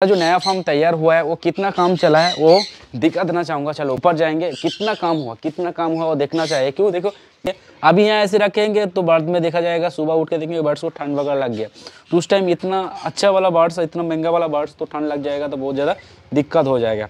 जो नया फार्म तैयार हुआ है, वो कितना काम चला है, वो दिखा देना चाहूँगा। चलो, ऊपर जाएँगे, कितना काम हुआ, कितना काम हुआ, वो देखना चाहिए। क्यों? देखो अभी यहाँ ऐसे रखेंगे तो बर्ड में देखा जाएगा, सुबह उठ के देखेंगे, बर्ड्स को ठंड वगैरह लग गया। तो उस टाइम इतना अच्छा वाला बर्ड्स, इतना महँगा वाला बर्ड्स तो ठंड लग जाएगा तो बहुत ज़्यादा दिक्कत हो जाएगा।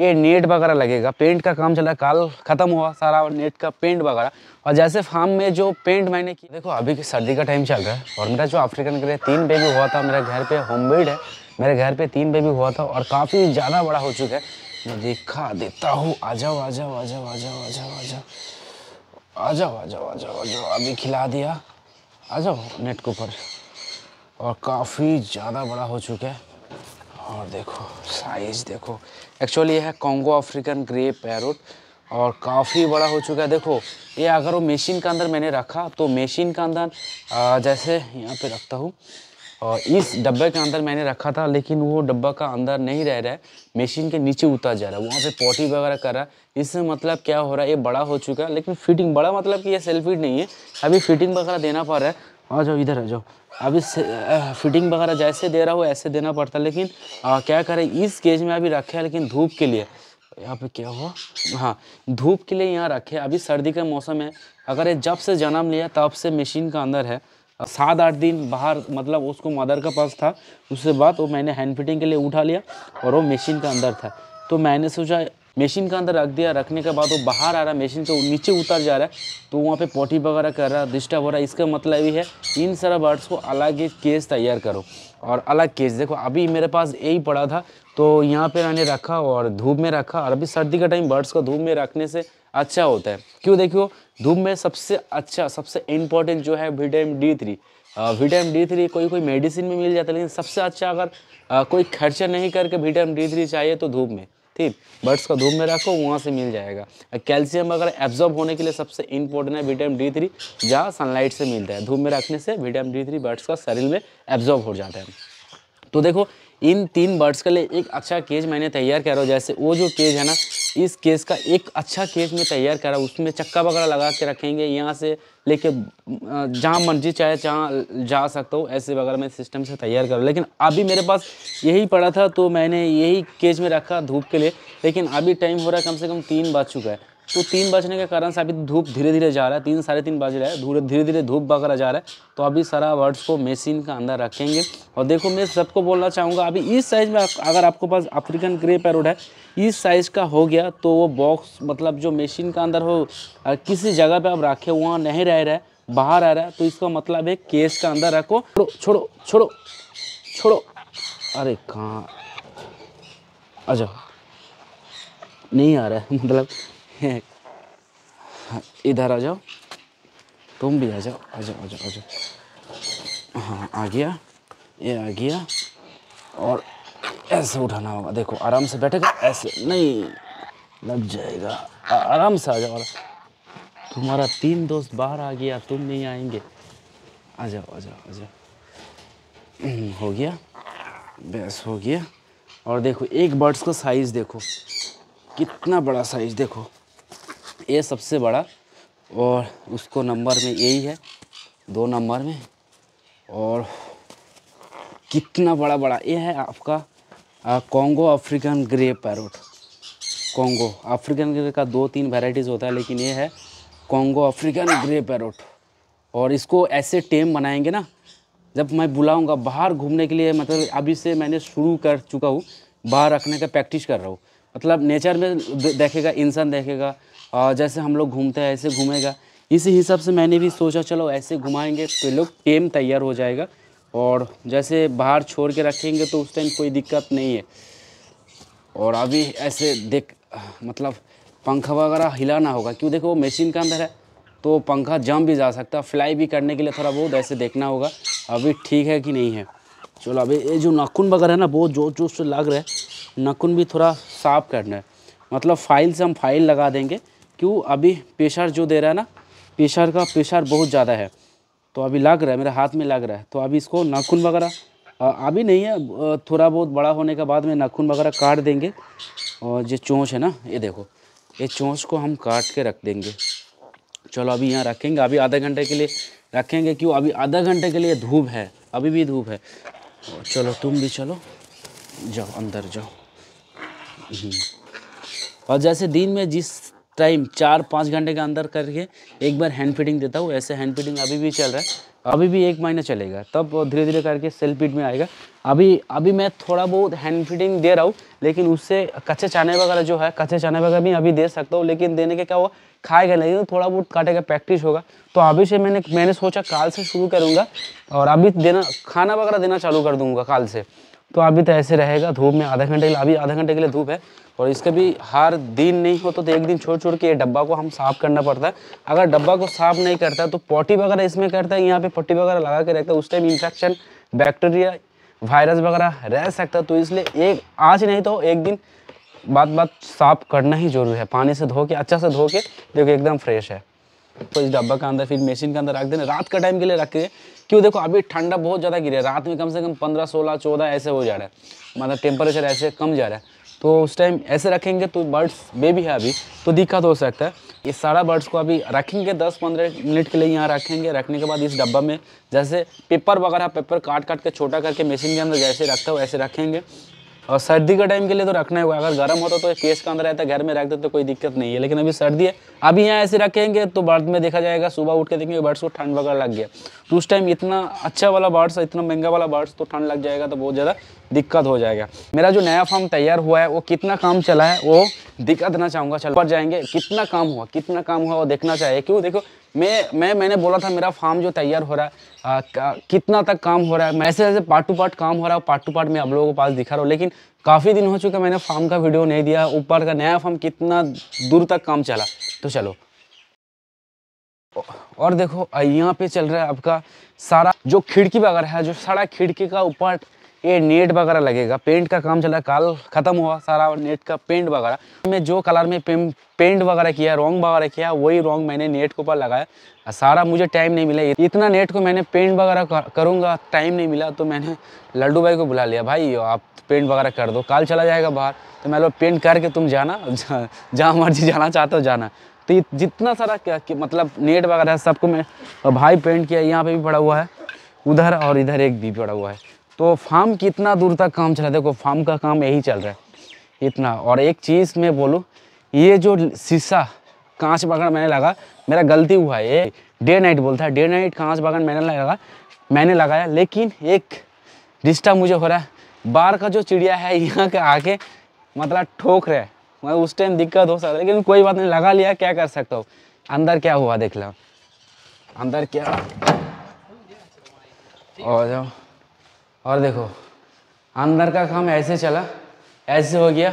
ये नेट वगैरह लगेगा पेंट का काम चला, काल खत्म हुआ सारा नेट का पेंट वगैरह। और जैसे फार्म में जो पेंट मैंने किया देखो, अभी की सर्दी का टाइम चल रहा है, और मेरा जो अफ्रीकन ग्रे तीन बेबी हुआ था, मेरे घर पे होममेड है। मेरे घर पे तीन बेबी हुआ था और काफ़ी ज़्यादा बड़ा हो चुका है। मैं दिखा देता हूँ। आ जाओ आ जाओ आ जाओ आ जाओ आ जाओ आ जाओ। आ जाओ आ जाओ आ जाओ आ जाओ। अभी खिला दिया। आ जाओ नेट के ऊपर। और काफ़ी ज़्यादा बड़ा हो चुका है। और देखो साइज़ देखो। एक्चुअली ये है कॉन्गो अफ्रीकन ग्रे पैरोट और काफ़ी बड़ा हो चुका है। देखो, ये अगर वो मशीन के अंदर मैंने रखा तो मशीन का अंदर जैसे यहाँ पे रखता हूँ और इस डब्बे के अंदर मैंने रखा था लेकिन वो डब्बा का अंदर नहीं रह रहा है। मशीन के नीचे उतर जा रहा है। वहाँ पे पॉटी वगैरह कर रहा है। इससे मतलब क्या हो रहा है? ये बड़ा हो चुका है लेकिन फिटिंग बड़ा मतलब कि ये सेल्फ फिट नहीं है। अभी फिटिंग वगैरह देना पड़ रहा है। आ जाओ इधर आ जाओ। अभी फिटिंग वगैरह जैसे दे रहा हो ऐसे देना पड़ता है। लेकिन आ, क्या करें? इस केज में अभी रखे लेकिन धूप के लिए। यहाँ पे क्या हुआ? हाँ धूप के लिए यहाँ रखे अभी सर्दी का मौसम है। अगर ये जब से जन्म लिया तब से मशीन का अंदर है। सात आठ दिन बाहर मतलब उसको मदर का पास था। उसके बाद वो मैंने हैंड फिटिंग के लिए उठा लिया और वो मशीन के अंदर था। तो मैंने सोचा मशीन के अंदर रख दिया। रखने के बाद वो बाहर आ रहा है मशीन से नीचे उतर जा रहा है। तो वहाँ पे पोटी वगैरह कर रहा है डिस्टर्ब हो रहा है। इसका मतलब ये है, इन सारा बर्ड्स को अलग एक केस तैयार करो और अलग केस देखो। अभी मेरे पास यही पड़ा था तो यहाँ पे मैंने रखा और धूप में रखा। और अभी सर्दी का टाइम बर्ड्स को धूप में रखने से अच्छा होता है। क्यों देखो धूप में सबसे अच्छा सबसे इम्पोर्टेंट जो है vitamin D three vitamin D three कोई कोई मेडिसिन में मिल जाता है लेकिन सबसे अच्छा अगर आ, कोई खर्चा नहीं करके विटामिन डी थ्री चाहिए तो धूप में ठीक? बर्ड्स का धूप में रखो वहाँ से मिल जाएगा। कैल्शियम अगर एब्जॉर्ब होने के लिए सबसे इम्पोर्टेंट है विटामिन डी थ्री जहाँ सनलाइट से मिलता है। धूप में रखने से विटामिन डी थ्री बर्ड्स का शरीर में एब्जॉर्ब हो जाता है। तो देखो इन तीन बर्ड्स के लिए एक अच्छा केज मैंने तैयार करा जैसे वो जो केज है ना इस केस का एक अच्छा केस में तैयार करा, उसमें चक्का वगैरह लगा के रखेंगे यहाँ से लेके जहाँ मर्ज़ी चाहे, जहाँ जा सकता हो, ऐसे वगैरह मैं सिस्टम से तैयार करूँ लेकिन अभी मेरे पास यही पड़ा था तो मैंने यही केज में रखा धूप के लिए, लेकिन अभी टाइम हो रहा है कम से कम तीन बज चुका है। तो तीन बजने के कारण से अभी धूप धीरे धीरे जा रहा है, तीन साढ़े तीन बज रहा है, धीरे धीरे धीरे धूप वगैरह जा रहा है तो अभी सारा वर्ड्स को मशीन का अंदर रखेंगे। और देखो, मैं सबको बोलना चाहूँगा, अभी इस साइज़ में अगर आपको पास अफ्रीकन ग्रे पैरोड है, इस साइज़ का हो गया तो वो बॉक्स मतलब जो मशीन का अंदर हो किसी जगह पर आप रखे, वहाँ नहीं रह रहा है, बाहर आ रहा है तो इसका मतलब है केस का अंदर रखो। छोड़ो छोड़ो छोड़ो छोड़ो। अरे कहाँ? अच्छा। नहीं आ रहा है मतलब इधर आ जाओ। तुम भी आ जाओ आ जाओ आ जाओ आ जाओ। हाँ आ गया। ये आ गया। और ऐसे उठाना होगा। देखो आराम से बैठेगा ऐसे नहीं लग जाएगा। आराम से आ जाओ। और तुम्हारा तीन दोस्त बाहर आ गया तुम नहीं आएँगे। आ जाओ आ जाओ आ जाओ। हम्म, हो गया। बस हो गया। और देखो एक बर्ड्स का साइज़ देखो। कितना बड़ा साइज़ देखो। ये सबसे बड़ा और उसको नंबर में यही है, दो नंबर में। और कितना बड़ा बड़ा ये है आपका Congo African grey parrot Congo African grey का दो तीन वेराइटीज़ होता है, लेकिन ये है कॉन्गो अफ्रीकन ग्रे पैरोट और इसको ऐसे टेम बनाएँगे ना, जब मैं बुलाऊँगा बाहर घूमने के लिए मतलब अभी से मैंने शुरू कर चुका हूँ, बाहर रखने का प्रैक्टिस कर रहा हूँ मतलब नेचर में देखेगा, इंसान देखेगा, और जैसे हम लोग घूमते हैं, ऐसे घूमेगा। इसी हिसाब से मैंने भी सोचा, चलो ऐसे घुमाएँगे तो लोग टेम तैयार हो जाएगा। और जैसे बाहर छोड़ के रखेंगे तो उस टाइम कोई दिक्कत नहीं है। और अभी ऐसे देख मतलब पंखा वगैरह हिलाना होगा। क्यों देखो वो मशीन का अंदर है? तो पंखा जम भी जा सकता है। फ्लाई भी करने के लिए थोड़ा बहुत ऐसे देखना होगा। अभी ठीक है कि नहीं है? चलो अभी ये जो नाखून वगैरह है ना, बहुत ज़ोर ज़ोर से लग रहा है। नाखून भी थोड़ा साफ़ करना है। मतलब फ़ाइल से हम फ़ाइल लगा देंगे, क्यों? अभी प्रेशर जो दे रहा है ना, प्रेशर का प्रेशर बहुत ज़्यादा है। तो अभी लग रहा है, मेरे हाथ में लग रहा है। तो अभी इसको नाखून वगैरह अभी नहीं है थोड़ा बहुत बड़ा होने के बाद में नाखून वगैरह काट देंगे। और जो चोंच है ना, ये देखो, ये चोंच को हम काट के रख देंगे। चलो अभी यहाँ रखेंगे, अभी आधे घंटे के लिए रखेंगे, क्यों? अभी आधा घंटे के लिए धूप है, अभी भी धूप है। चलो तुम भी चलो, जाओ, अंदर जाओ। और जैसे दिन में जिस टाइम चार पाँच घंटे के अंदर करके एक बार हैंड फीडिंग देता हूँ, ऐसे हैंड फीडिंग अभी भी चल रहा है। अभी भी एक महीना चलेगा, तब धीरे धीरे करके सेल्फ फ़ीड में आएगा। अभी अभी मैं थोड़ा बहुत हैंड फीडिंग दे रहा हूँ, लेकिन उससे कच्चे चाने वगैरह जो है, कच्चे चाने वगैरह भी अभी दे सकता हूँ, लेकिन देने के क्या हुआ, खाएगा नहीं थोड़ा बहुत काटेगा प्रैक्टिस होगा। तो अभी से मैंने मैंने सोचा काल से शुरू करूँगा, और अभी देना, खाना वगैरह देना चालू कर दूँगा काल से। तो अभी तो ऐसे रहेगा धूप में आधा घंटे के लिए अभी आधा घंटे के लिए धूप है। और इसका भी हर दिन नहीं हो तो, एक दिन छोड़ छोड़ के ये डब्बा को हम साफ़ करना पड़ता है। अगर डब्बा को साफ़ नहीं करता तो पॉटी वगैरह इसमें करता है यहाँ पे पट्टी वगैरह लगा के रखता है उस टाइम इन्फेक्शन बैक्टीरिया वायरस वगैरह रह सकता है। तो इसलिए एक आज नहीं तो एक दिन बात बात साफ़ करना ही ज़रूरी है। पानी से धो के अच्छा से धो के देखो एकदम फ्रेश है। तो इस डब्बा के अंदर फिर मशीन के अंदर रख देना। रात का टाइम के लिए रख के क्यों देखो, अभी ठंडा बहुत ज़्यादा गिरे रात में कम से कम पंद्रह, सोलह, चौदह ऐसे हो जा रहा है। मतलब टेम्परेचर ऐसे कम जा रहा है। तो उस टाइम ऐसे रखेंगे तो बर्ड्स बेबी है अभी तो दिक्कत हो सकता है। इस सारा बर्ड्स को अभी रखेंगे 10-15 मिनट के लिए यहाँ रखेंगे। रखने के बाद इस डब्बा में जैसे पेपर वगैरह पेपर काट काट के छोटा करके मशीन के अंदर जैसे रखता हो, ऐसे रखेंगे। और सर्दी का टाइम के लिए तो रखना होगा अगर गर्म होता तो केस का अंदर रहता, घर में रख देते तो कोई दिक्कत नहीं है, लेकिन अभी सर्दी है अभी यहाँ ऐसे रखेंगे तो बर्ड में देखा जाएगा, सुबह उठ के देखेंगे बर्ड्स को ठंड वगैरह लग गया। तो उस टाइम इतना अच्छा वाला बर्ड्स इतना महँगा वाला बर्ड्स तो ठंड लग जाएगा तो बहुत ज़्यादा दिक्कत हो जाएगा। मेरा जो नया फार्म तैयार हुआ है, वो कितना काम चला है, वो दिक्कत देना चाहूँगा चल। पर जाएँगे कितना काम हुआ कितना काम हुआ वो देखना चाहिए। क्यों? देखो मैं मैं मैंने बोला था मेरा फार्म जो तैयार हो रहा है आ, कितना तक काम हो रहा है ऐसे ऐसे पार्ट टू पार्ट काम हो रहा है पार्ट टू पार्ट मैं आप लोगों को पास दिखा रहा हूँ लेकिन काफ़ी दिन हो चुका मैंने फार्म का वीडियो नहीं दिया ऊपर का नया फार्म कितना दूर तक काम चला। तो चलो। और देखो यहाँ पे चल रहा है आपका सारा जो खिड़की वगैरह है जो सारा खिड़की का ऊपर ये नेट वगैरह लगेगा। पेंट का काम चला काल खत्म हुआ सारा नेट का पेंट वगैरह। मैं जो कलर में पेंट वगैरह किया, रॉन्ग वगैरह किया, वही रॉन्ग मैंने नेट के ऊपर लगाया। सारा मुझे टाइम नहीं मिला। इतना नेट को मैंने पेंट वगैरह करूँगा, टाइम नहीं मिला तो मैंने लड्डू भाई को बुला लिया। भाई, आप पेंट वगैरह कर दो। कल चला जाएगा बाहर। तो मैं लोग पेंट करके तुम जाना। जहाँ मर्ज़ी जाना, चाहते हो जाना। तो जितना सारा क्या, कि मतलब नेट वगैरह सबको मैं भाई पेंट किया, यहाँ पे भी पड़ा हुआ है। उधर और इधर एक भी पड़ा हुआ है। तो फार्म कितना दूर तक काम चला देखो फार्म का काम यही चल रहा है। इतना। और एक चीज़ मैं बोलूँ, ये जो शीशा, कांच बगन मैंने लगा, मेरा गलती हुआ है। ये डे नाइट बोलता है। डे नाइट कांच बगन मैंने लगा, मैंने लगाया, लेकिन एक डिस्टर्ब मुझे हो रहा है। बाहर का जो चिड़िया है, यहाँ के आके मतलब ठोक रहे मैं उस टाइम दिक्कत हो सकता लेकिन कोई बात नहीं, लगा लिया, क्या कर सकता हूँ? अंदर क्या हुआ, देख लो। अंदर क्या? और जाओ। और देखो, अंदर का काम ऐसे चला, ऐसे हो गया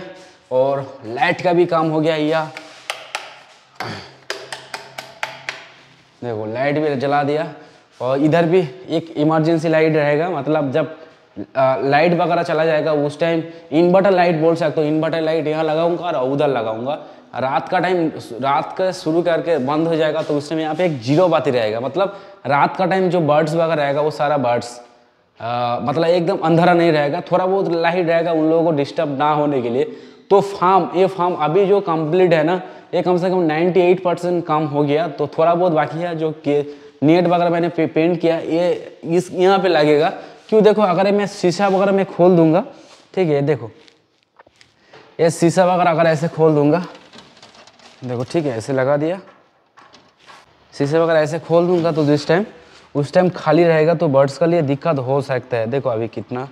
और लाइट का भी काम हो गया या। देखो, लाइट भी जला दिया और इधर भी एक इमरजेंसी लाइट रहेगा मतलब जब लाइट वगैरह चला जाएगा, उस टाइम इन्वर्टर लाइट बोल सकते हो। इन्वर्टर लाइट यहाँ लगाऊँगा और उधर लगाऊँगा। रात का टाइम, रात का शुरू करके बंद हो जाएगा तो उस टाइम यहाँ पे एक ज़ीरो बाती रहेगा। मतलब रात का टाइम जो बर्ड्स वगैरह रहेगा, वो सारा बर्ड्स। मतलब एकदम अंधेरा नहीं रहेगा थोड़ा बहुत लाइट रहेगा उन लोगों को डिस्टर्ब ना होने के लिए। तो फार्म ये फार्म अभी जो कंप्लीट है ना ये कम से कम 98 परसेंट काम हो गया। तो थोड़ा बहुत बाकी है जो कि नेट वगैरह मैंने पे, पेंट किया ये इस यहाँ पे लगेगा। क्यों देखो अगर मैं शीशा वगैरह मैं खोल दूँगा ठीक है देखो। ये शीशा वगैरह अगर ऐसे खोल दूँगा देखो ठीक है ऐसे लगा दिया। शीशे वगैरह ऐसे खोल दूँगा तो जिस टाइम उस टाइम खाली रहेगा तो बर्ड्स के लिए दिक्कत हो सकता है। देखो अभी कितना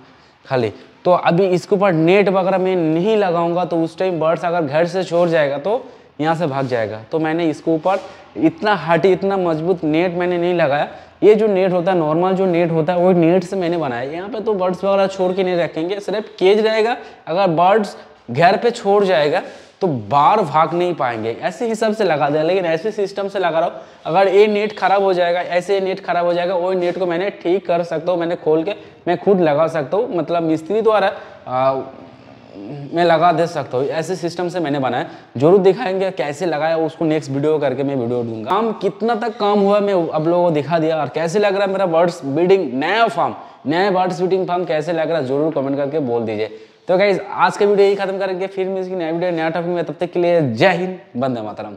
खाली। तो अभी इसके ऊपर नेट वगैरह मैं नहीं लगाऊँगा तो उस टाइम बर्ड्स अगर घर से छोड़ जाएगा तो यहाँ से भाग जाएगा। तो मैंने इसके ऊपर इतना हटी इतना मज़बूत नेट मैंने नहीं लगाया। ये जो नेट होता है नॉर्मल जो नेट होता है, वो नेट से मैंने बनाया। यहाँ पे तो बर्ड्स वगैरह छोड़ के नहीं रखेंगे, सिर्फ़ केज रहेगा। अगर बर्ड्स घर पे छोड़ जाएगा तो बार भाग नहीं पाएँगे। ऐसे हिसाब से लगा दिया, लेकिन ऐसे सिस्टम से लगा रहा हूँ, अगर ये नेट खराब हो जाएगा, ऐसे नेट खराब हो जाएगा, वो नेट को मैंने ठीक कर सकता हूँ, मैंने खोल के मैं खुद लगा सकता हूँ मतलब मिस्त्री द्वारा मैं लगा दे सकता हूँ। ऐसे सिस्टम से मैंने बनाया। ज़रूर दिखाएँगे कैसे लगाया, उसको नेक्स्ट वीडियो करके मैं वीडियो दूँगा। काम कितना तक काम हुआ मैं अब लोगों को दिखा दिया, और कैसे लग रहा है मेरा बर्ड्स ब्रीडिंग नया फार्म नया बर्ड्स ब्रीडिंग फार्म कैसे लग रहा है, ज़रूर कमेंट करके बोल दीजिए। तो गाइज़ आज का वीडियो यही खत्म करेंगे। फिर मैं इसकी नया वीडियो नया टॉपिक में। तब तक के लिए जय हिंद बंदे मातरम।